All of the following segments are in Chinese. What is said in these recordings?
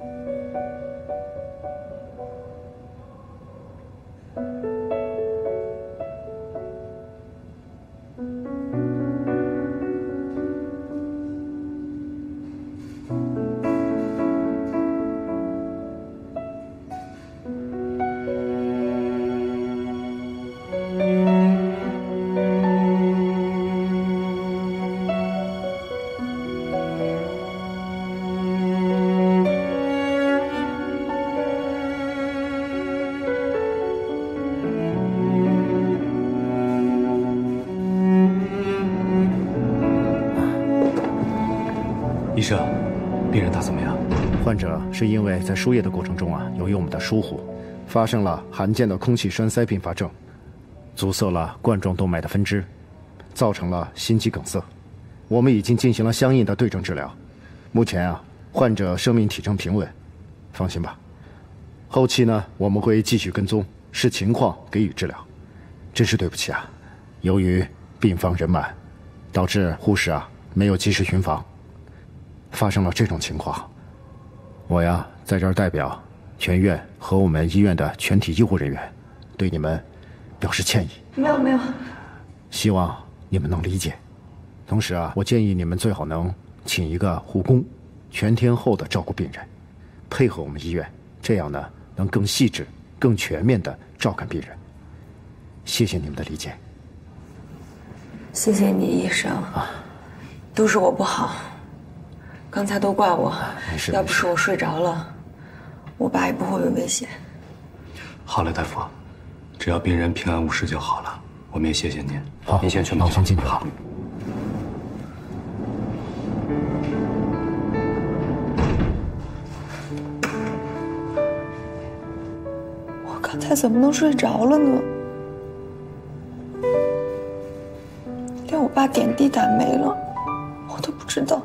医者是因为在输液的过程中啊，由于我们的疏忽，发生了罕见的空气栓塞并发症，阻塞了冠状动脉的分支，造成了心肌梗塞。我们已经进行了相应的对症治疗，目前啊，患者生命体征平稳，放心吧。后期呢，我们会继续跟踪，视情况给予治疗。真是对不起啊，由于病房人满，导致护士啊没有及时巡房。发生了这种情况，我呀在这儿代表全院和我们医院的全体医护人员，对你们表示歉意。没有没有，希望你们能理解。同时啊，我建议你们最好能请一个护工，全天候的照顾病人，配合我们医院，这样呢能更细致、更全面的照看病人。谢谢你们的理解。谢谢你，医生。啊，都是我不好。刚才都怪我，要不是我睡着了，我爸也不会有危险。好了，大夫，只要病人平安无事就好了。我们也谢谢您。好，您先去忙。我先进去。好。我刚才怎么能睡着了呢？连我爸点滴打没了，我都不知道。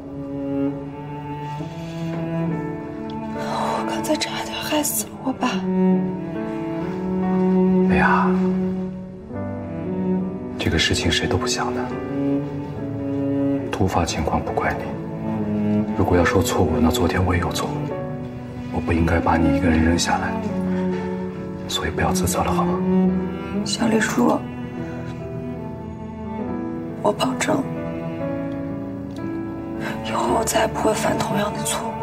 再差点害死了我爸。哎呀，这个事情谁都不想的，突发情况不怪你。如果要说错误，那昨天我也有错，我不应该把你一个人扔下来，所以不要自责了，好吗？小李叔，我保证，以后我再也不会犯同样的错误。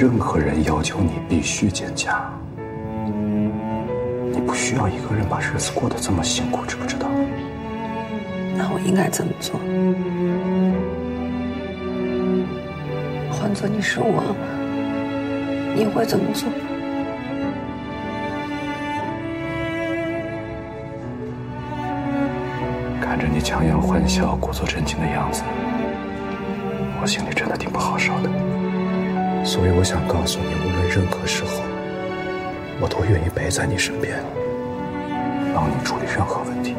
任何人要求你必须坚强，你不需要一个人把日子过得这么辛苦，知不知道？那我应该怎么做？换做你是我，你会怎么做？看着你强颜欢笑、故作镇静的样子，我心里真的挺不好受的。所以我想告诉你，无论任何时候，我都愿意陪在你身边，帮你处理任何问题。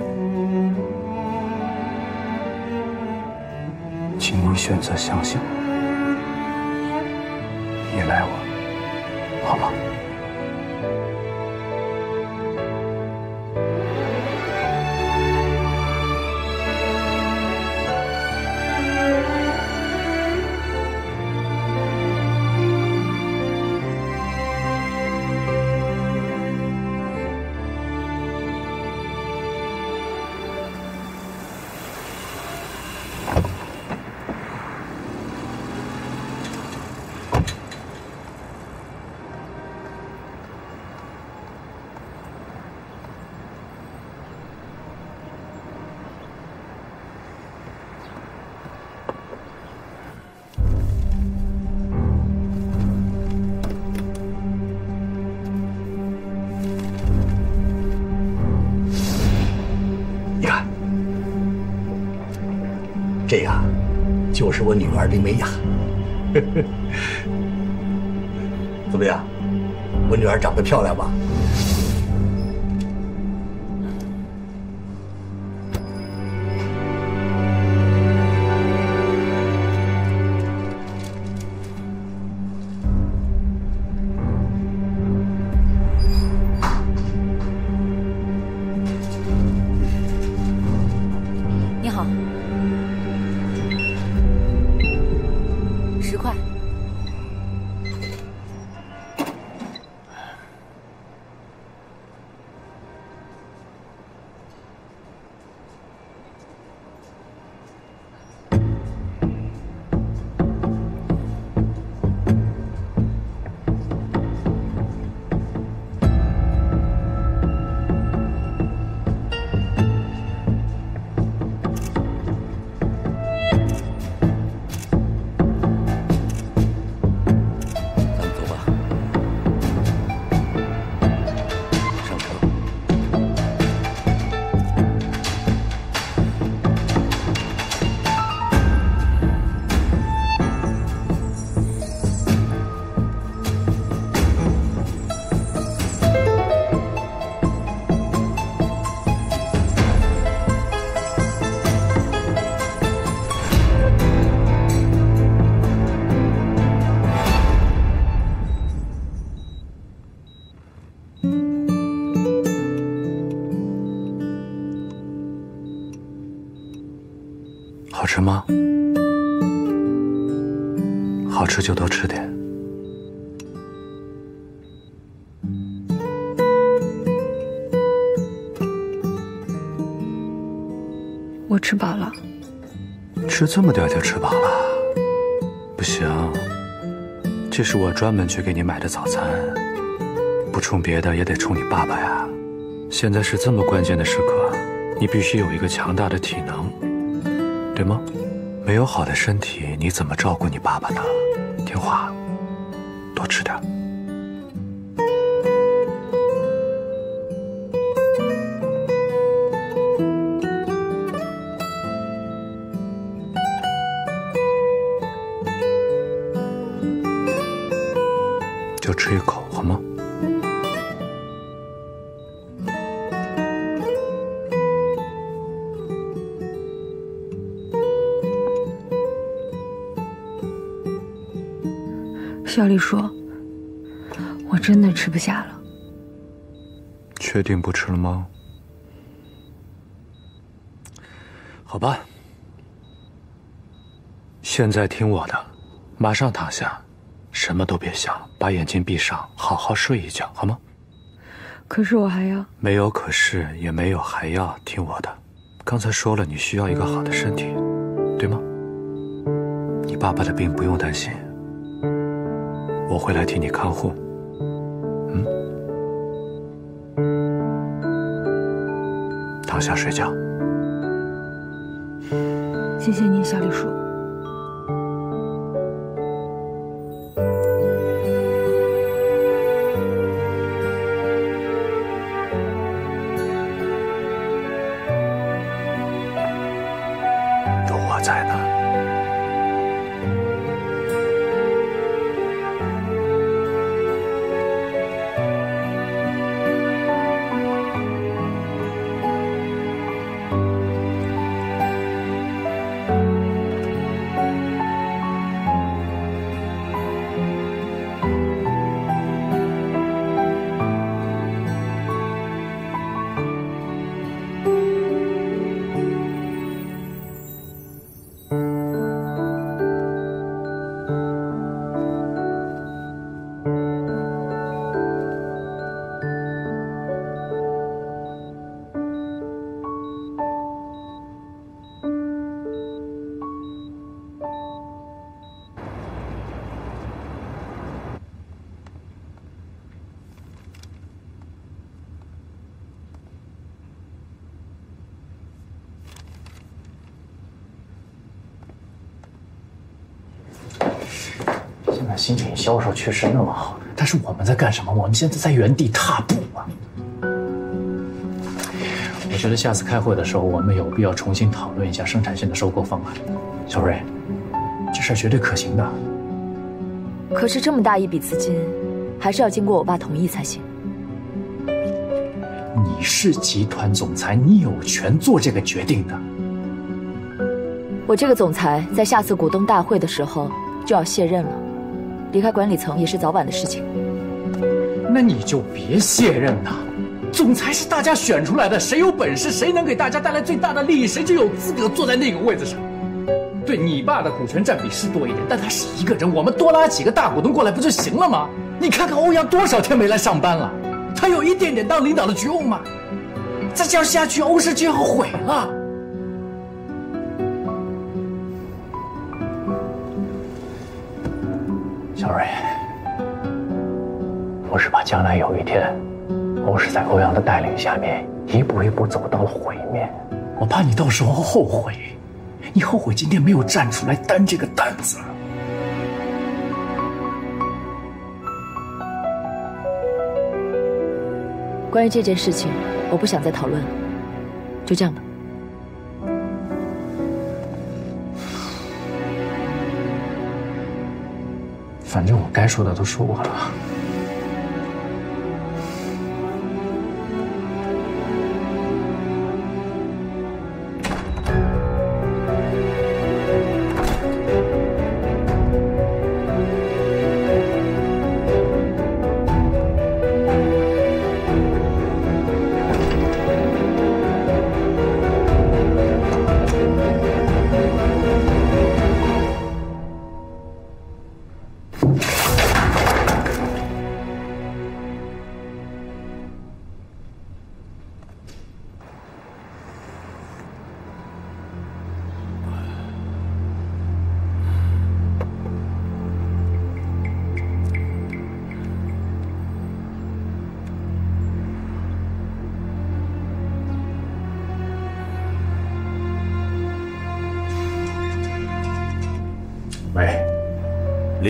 请你选择相信我，依赖我，好吗？这呀，就是我女儿林美雅。怎么样，我女儿长得漂亮吧？吃就多吃点。我吃饱了。吃这么点就吃饱了？不行，这是我专门去给你买的早餐，不冲别的也得冲你爸爸呀。现在是这么关键的时刻，你必须有一个强大的体能。对吗？没有好的身体，你怎么照顾你爸爸呢？小李说：“我真的吃不下了。”确定不吃了吗？好吧，现在听我的，马上躺下，什么都别想，把眼睛闭上，好好睡一觉，好吗？可是我还要……没有可是，也没有还要，听我的。刚才说了，你需要一个好的身体，对吗？你爸爸的病不用担心。我会来替你看护，嗯，躺下睡觉。谢谢你，小李叔。新品销售确实那么好，但是我们在干什么？我们现在在原地踏步啊！我觉得下次开会的时候，我们有必要重新讨论一下生产线的收购方案。小瑞，这事绝对可行的。可是这么大一笔资金，还是要经过我爸同意才行。你是集团总裁，你有权做这个决定的。我这个总裁在下次股东大会的时候就要卸任了。离开管理层也是早晚的事情。那你就别卸任了，总裁是大家选出来的，谁有本事，谁能给大家带来最大的利益，谁就有资格坐在那个位子上。对你爸的股权占比是多一点，但他是一个人，我们多拉几个大股东过来不就行了吗？你看看欧阳多少天没来上班了，他有一点点当领导的觉悟吗？再这样下去，欧氏就要毁了。怕将来有一天，欧氏在欧阳的带领下面一步一步走到了毁灭，我怕你到时候后悔。你后悔今天没有站出来担这个担子。关于这件事情，我不想再讨论了，就这样吧。反正我该说的都说过了。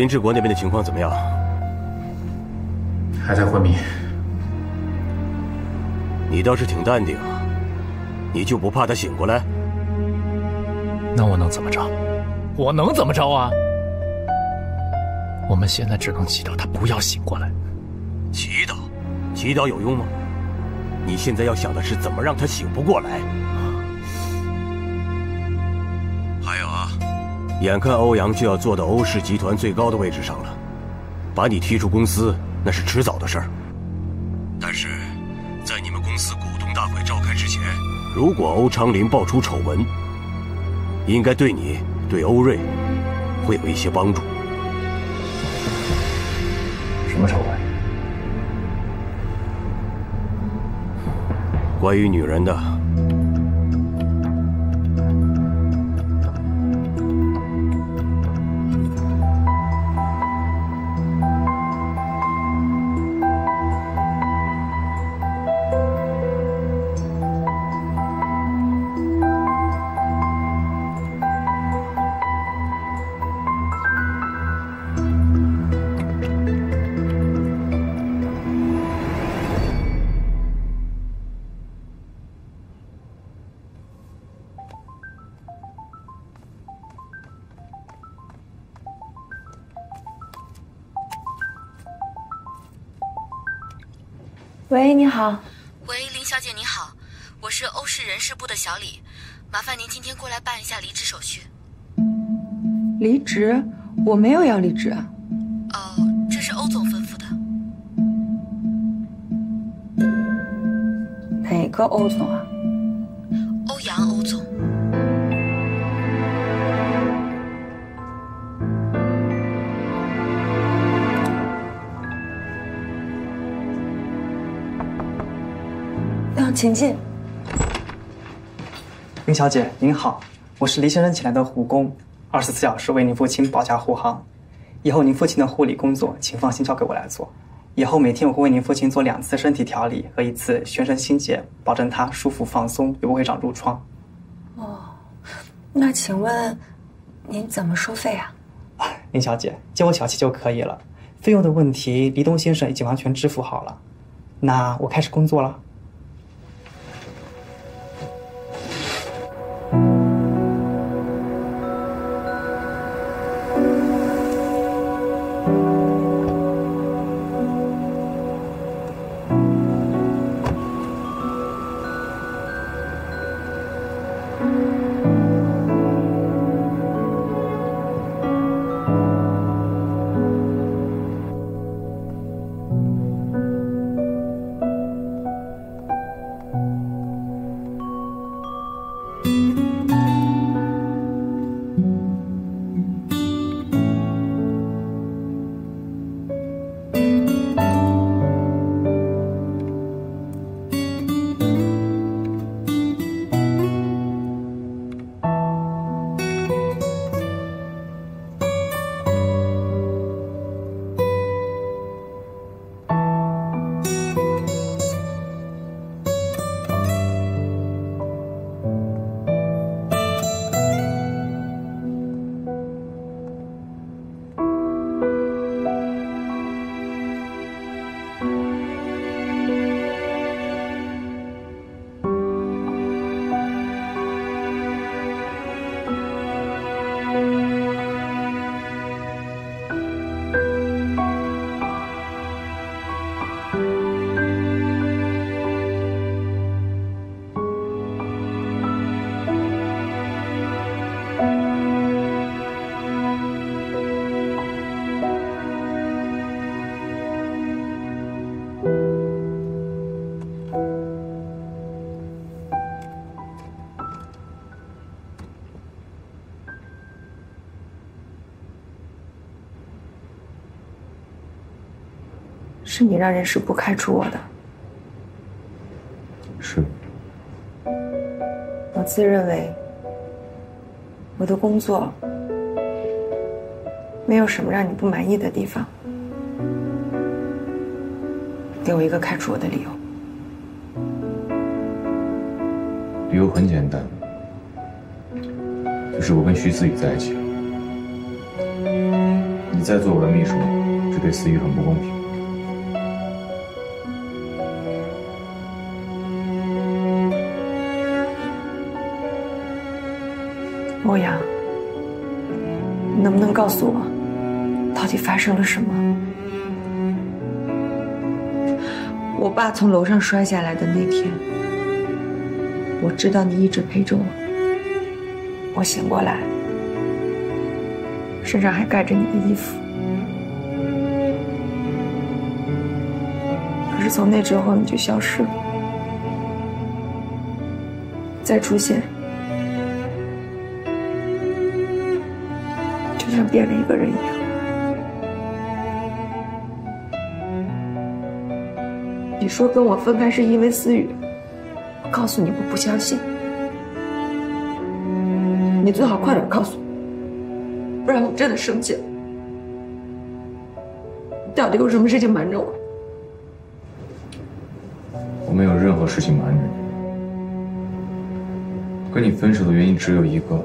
林志国那边的情况怎么样？还在昏迷。你倒是挺淡定，你就不怕他醒过来？那我能怎么着？我能怎么着啊？我们现在只能祈祷他不要醒过来。祈祷？祈祷有用吗？你现在要想的是怎么让他醒不过来。眼看欧阳就要坐到欧氏集团最高的位置上了，把你踢出公司那是迟早的事儿。但是，在你们公司股东大会召开之前，如果欧昌林爆出丑闻，应该对你、对欧瑞会有一些帮助。什么丑闻？关于女人的。喂，你好。喂，林小姐，你好，我是欧氏人事部的小李，麻烦您今天过来办一下离职手续。离职？我没有要离职。哦，这是欧总吩咐的。哪个欧总啊？欧阳欧总。请进，林小姐您好，我是黎先生请来的护工，二十四小时为您父亲保驾护航。以后您父亲的护理工作，请放心交给我来做。以后每天我会为您父亲做两次身体调理和一次全身清洁，保证他舒服放松，又不会长褥疮。哦，那请问您怎么收费啊？林小姐接我小气就可以了，费用的问题黎东先生已经完全支付好了。那我开始工作了。是你让人事部开除我的。是。我自认为我的工作没有什么让你不满意的地方，给我一个开除我的理由。理由很简单，就是我跟徐思雨在一起了。你再做我的秘书，这对思雨很不公平。欧阳，你能不能告诉我，到底发生了什么？我爸从楼上摔下来的那天，我知道你一直陪着我。我醒过来，身上还盖着你的衣服。可是从那之后你就消失了，再出现。变了一个人一样。你说跟我分开是因为思雨，我告诉你我不相信。你最好快点告诉我，不然我真的生气了。你到底有什么事情瞒着我？我没有任何事情瞒着你。跟你分手的原因只有一个。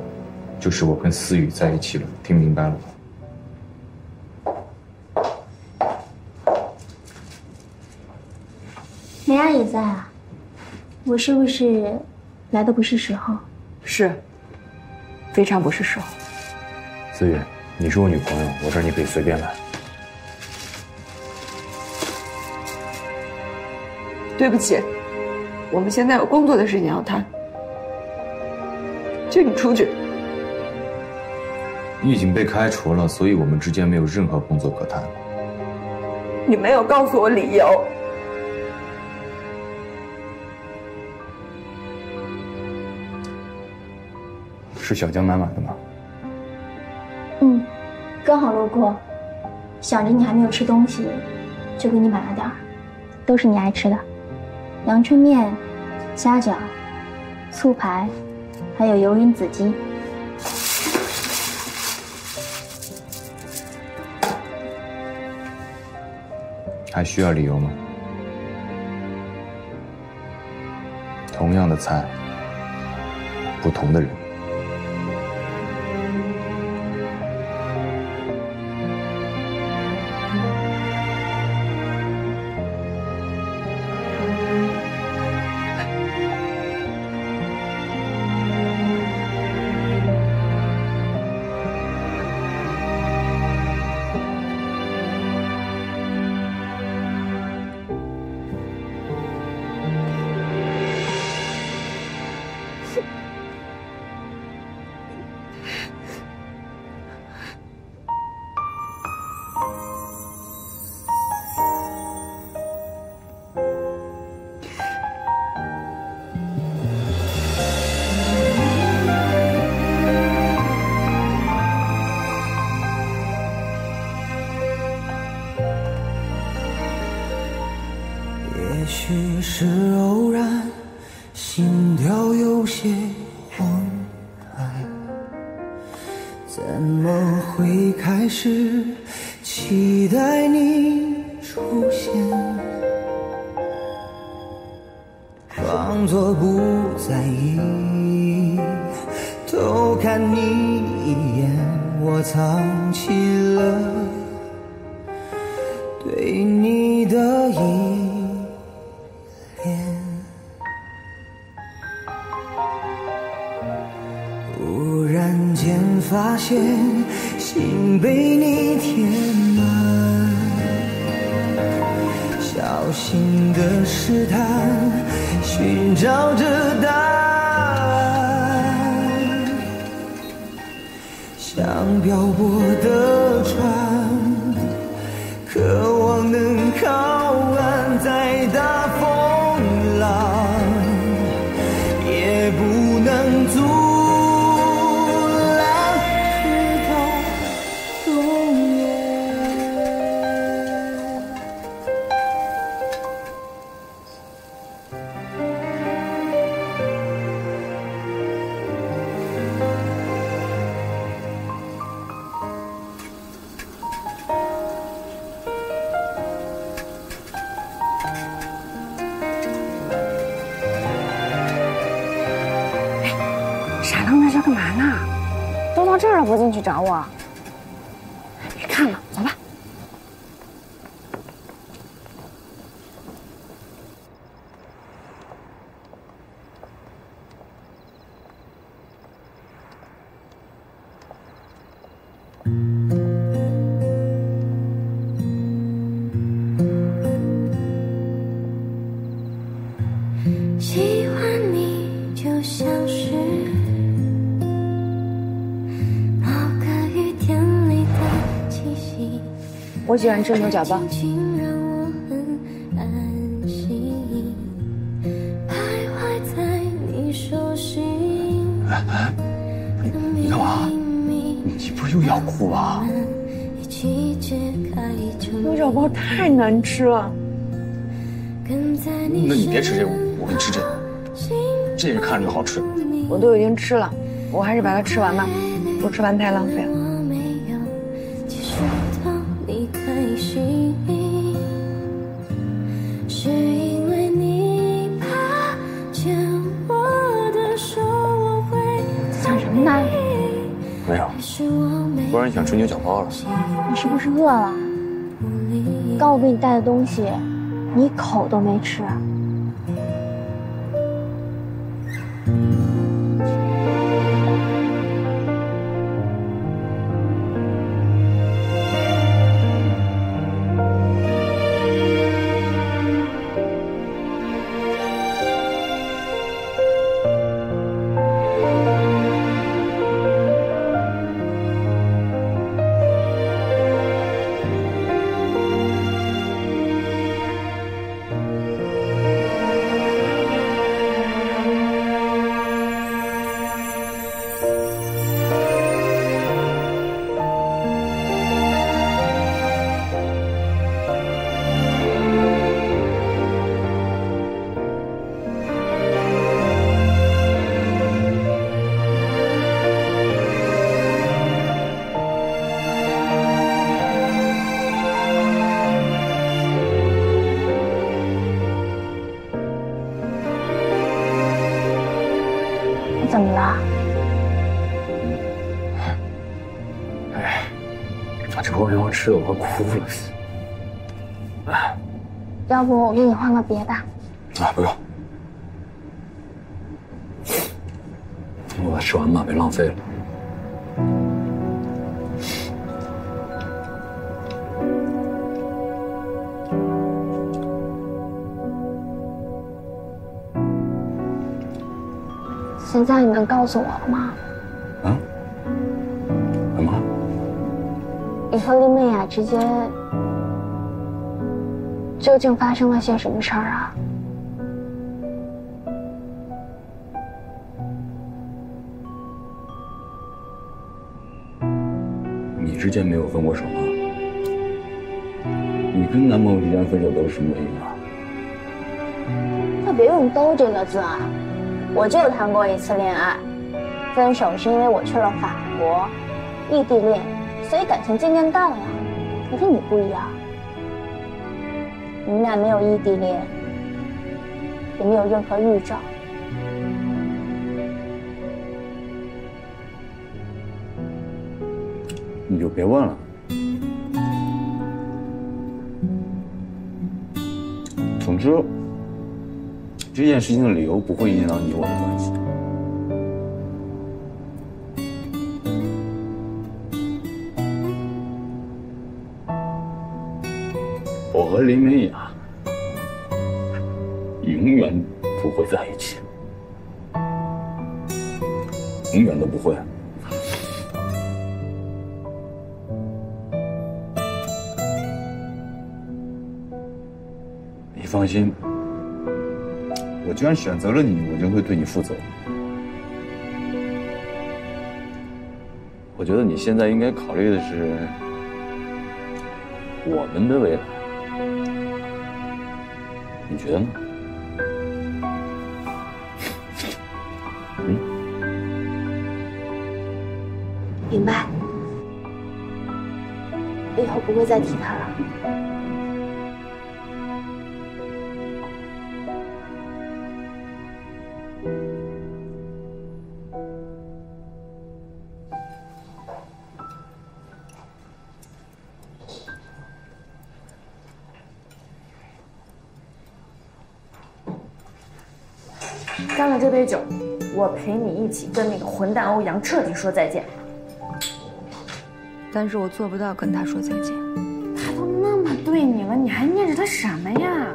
就是我跟思雨在一起了，听明白了吗？梅阿也在啊，我是不是来的不是时候？是，非常不是时候。思雨，你是我女朋友，我这儿你可以随便来。对不起，我们现在有工作的事情要谈，请你出去。你已经被开除了，所以我们之间没有任何工作可谈。你没有告诉我理由。是小江买买的吗？嗯，刚好路过，想着你还没有吃东西，就给你买了点儿，都是你爱吃的，阳春面、虾饺、醋排，还有油淋子鸡。还需要理由吗？同样的菜，不同的人。的依恋。忽然间发现，心被你填满，小心的试探，寻找着答案，像漂泊别看了，走吧。我喜欢吃牛角包。你你你干嘛？你不是又要哭啊？一起解开沉牛角包太难吃了。那你别吃这个，我给你吃这个，这个看着就好吃。我都已经吃了，我还是把它吃完吧，不吃完太浪费了。没有，是我没不然你想吃牛角包了。你是不是饿了？刚我给你带的东西，你一口都没吃。怎么了？哎，把，这锅面包吃的我快哭了。哎要不我给你换个别的？啊，不用，我吃完吧，别浪费了。在你能告诉我了吗？啊？干嘛？你和林美雅之间究竟发生了些什么事儿啊？你之间没有分过手吗？你跟男朋友之间分手都是什么原因啊？那别用“都”这个字啊！我就谈过一次恋爱，分手是因为我去了法国，异地恋，所以感情渐渐淡了。可是你不一样，你们俩没有异地恋，也没有任何预兆。你就别问了。总之，这件事情的理由不会影响到你我的关系。我和林美雅永远不会在一起，永远都不会。你放心，既然选择了你，我就会对你负责。我觉得你现在应该考虑的是我们的未来，你觉得呢？明白，我以后不会再提他了。这杯酒，我陪你一起跟那个混蛋欧阳彻底说再见。但是我做不到跟他说再见。他都那么对你了，你还念着他什么呀？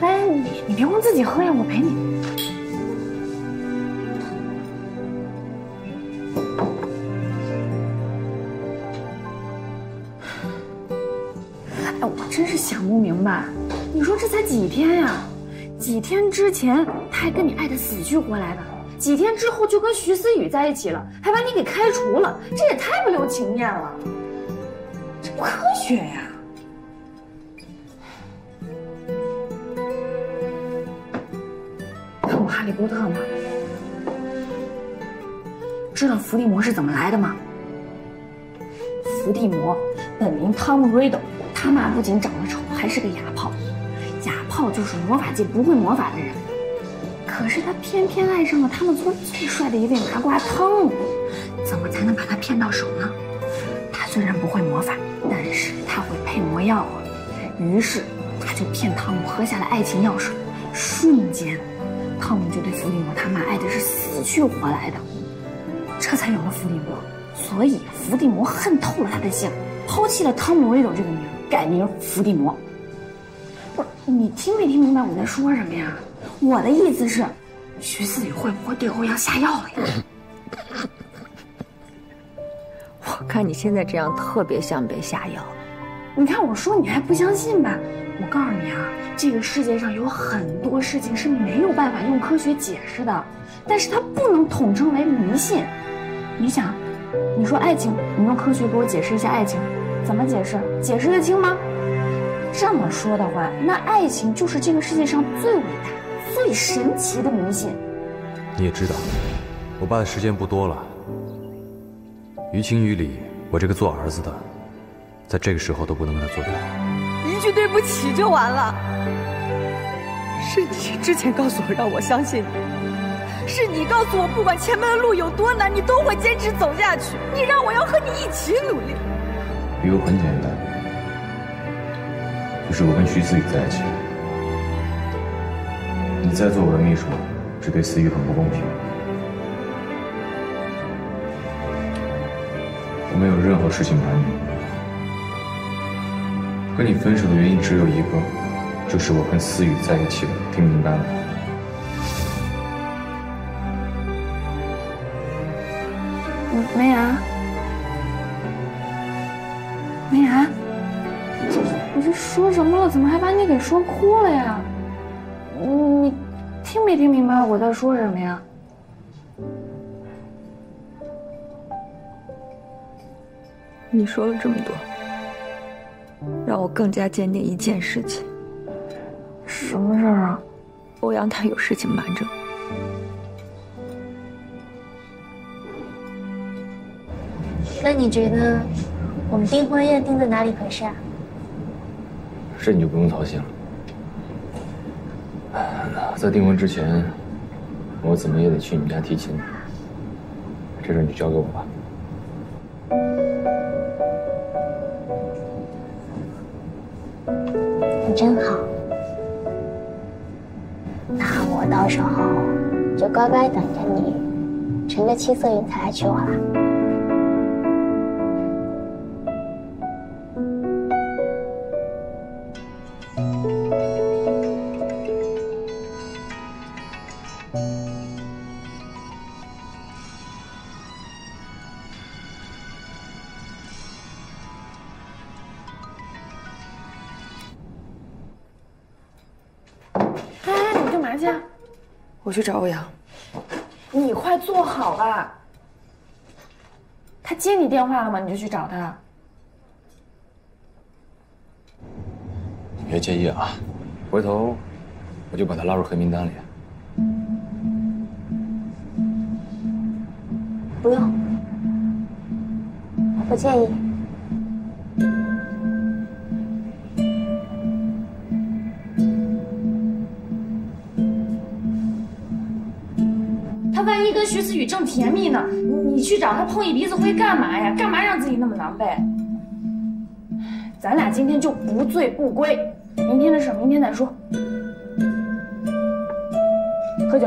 哎，你你别光自己喝呀，我陪你。几天呀？几天之前他还跟你爱的死去活来的，几天之后就跟徐思雨在一起了，还把你给开除了，这也太不留情面了，这不科学呀！看过《哈利波特》吗？知道伏地魔是怎么来的吗？伏地魔本名汤姆·瑞斗，他妈不仅长得丑，还是个哑炮。哑炮就是魔法界不会魔法的人，可是他偏偏爱上了他们村最帅的一位麻瓜汤姆。怎么才能把他骗到手呢？他虽然不会魔法，但是他会配魔药啊。于是他就骗汤姆喝下了爱情药水，瞬间，汤姆就对伏地魔他妈爱的是死去活来的，这才有了伏地魔。所以伏地魔恨透了他的姓，抛弃了汤姆·瑞斗这个名，改名伏地魔。你听没听明白我在说什么呀？我的意思是，徐思雨会不会对欧阳下药了呀？我看你现在这样特别像被下药。你看我说你还不相信吧？我告诉你啊，这个世界上有很多事情是没有办法用科学解释的，但是它不能统称为迷信。你想，你说爱情，你用科学给我解释一下爱情，怎么解释？解释得清吗？这么说的话，那爱情就是这个世界上最伟大、最神奇的迷信。你也知道，我爸的时间不多了。于情于理，我这个做儿子的，在这个时候都不能跟他作对。一句对不起就完了。是你之前告诉我让我相信你，是你告诉我不管前面的路有多难，你都会坚持走下去。你让我要和你一起努力。理由很简单，就是我跟徐思雨在一起。你再做我的秘书，这对思雨很不公平。我没有任何事情瞒你，跟你分手的原因只有一个，就是我跟思雨在一起了。听明白了吗？梅雅，梅说什么了？怎么还把你给说哭了呀？你你听没听明白我在说什么呀？你说了这么多，让我更加坚定一件事情：什么事儿啊？欧阳他有事情瞒着我。那你觉得我们订婚宴定在哪里合适啊？这你就不用操心了。在订婚之前，我怎么也得去你们家提亲，这事你就交给我吧。你真好。那我到时候就乖乖等着你，乘着七色云彩来娶我了。去找欧阳。你快坐好吧。他接你电话了吗？你就去找他。你别介意啊，回头我就把他拉入黑名单里。不用，我不介意。徐思雨正甜蜜呢？你你去找他碰一鼻子灰干嘛呀？干嘛让自己那么狼狈？咱俩今天就不醉不归，明天的事明天再说。喝酒。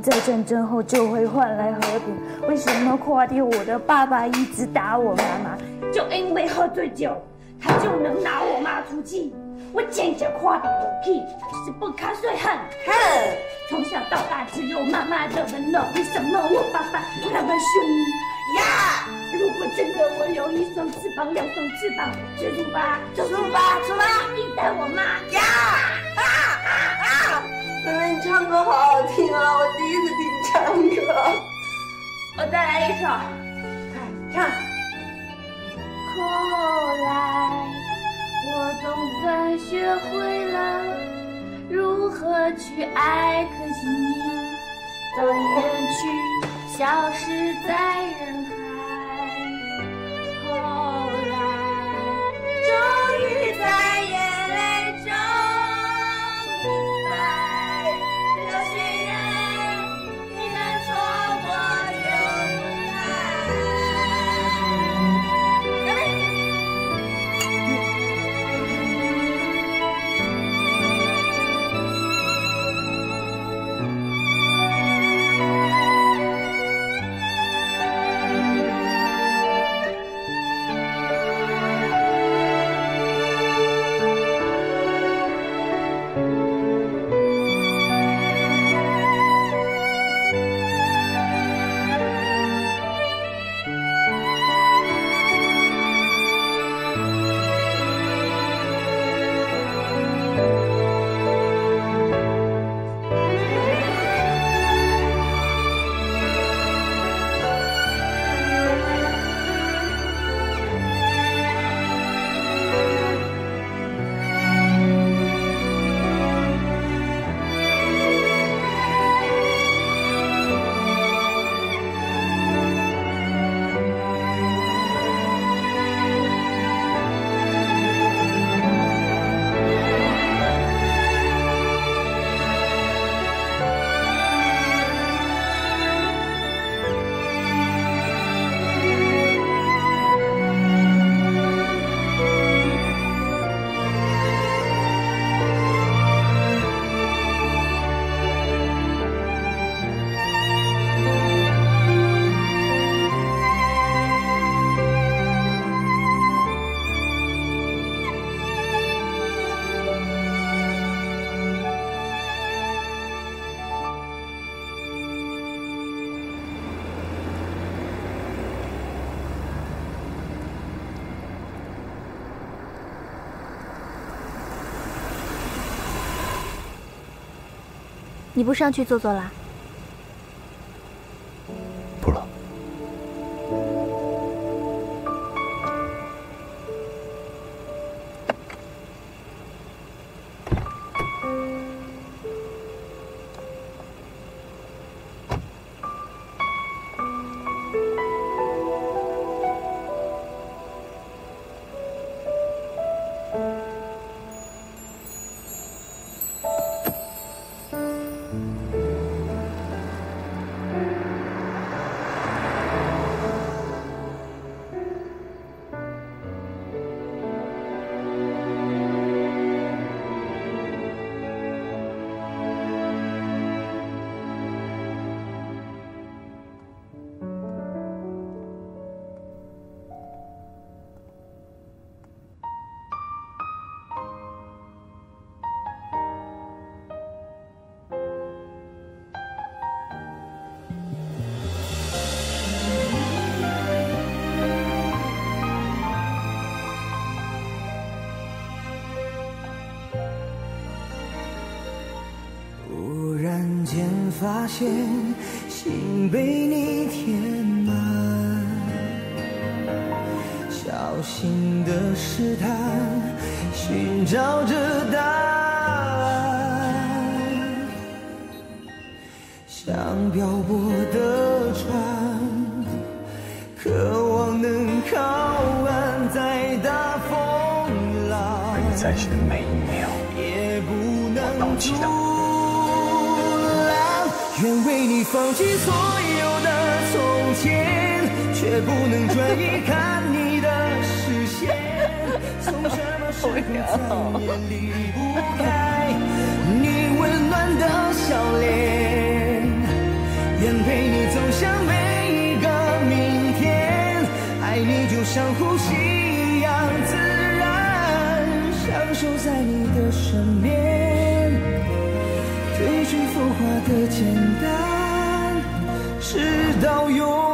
在战争后就会换来和平，为什么垮掉我的爸爸一直打我妈妈？就因为喝醉酒，他就能拿我妈出气。我简直垮掉我气，可是不堪睡很恨。从小到大只有妈妈的温柔，为什么我爸爸那么凶呀？如果真的我有一双翅膀，两双翅膀，就出发，就出发，出发，你带我妈呀！妹妹，你唱歌好好听啊！我第一次听你唱歌。我再来一首，快唱。后来，我总算学会了如何去爱，可惜你早已远去，消失在人你不上去坐坐了？发现心被你填满，小心的试探，寻找着答案，像漂泊的船，渴望能靠岸，在大风浪，在一起的每一秒，也不能牢记的。愿为你放弃所有的从前，却不能转移看你的视线。从什么时候再也离不开你温暖的笑脸？愿陪你走向每一个明天，爱你就像呼吸一样自然，享受在你的身边。褪去浮华的简单，直到永